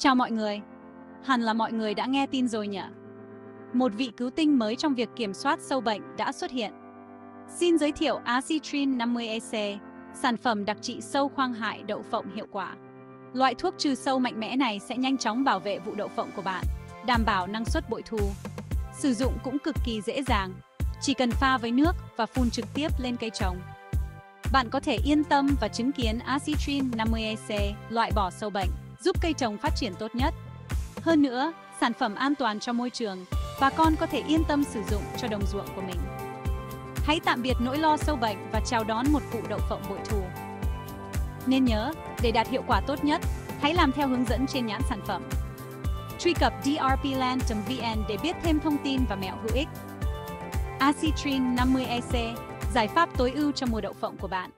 Chào mọi người. Hẳn là mọi người đã nghe tin rồi nhỉ? Một vị cứu tinh mới trong việc kiểm soát sâu bệnh đã xuất hiện. Xin giới thiệu Acitrin 50EC, sản phẩm đặc trị sâu khoang hại đậu phộng hiệu quả. Loại thuốc trừ sâu mạnh mẽ này sẽ nhanh chóng bảo vệ vụ đậu phộng của bạn, đảm bảo năng suất bội thu. Sử dụng cũng cực kỳ dễ dàng, chỉ cần pha với nước và phun trực tiếp lên cây trồng. Bạn có thể yên tâm và chứng kiến Acitrin 50EC loại bỏ sâu bệnh giúp cây trồng phát triển tốt nhất. Hơn nữa, sản phẩm an toàn cho môi trường, bà con có thể yên tâm sử dụng cho đồng ruộng của mình. Hãy tạm biệt nỗi lo sâu bệnh và chào đón một vụ đậu phộng bội thu. Nên nhớ, để đạt hiệu quả tốt nhất, hãy làm theo hướng dẫn trên nhãn sản phẩm. Truy cập drpland.vn để biết thêm thông tin và mẹo hữu ích. Acitrin 50EC, giải pháp tối ưu cho mùa đậu phộng của bạn.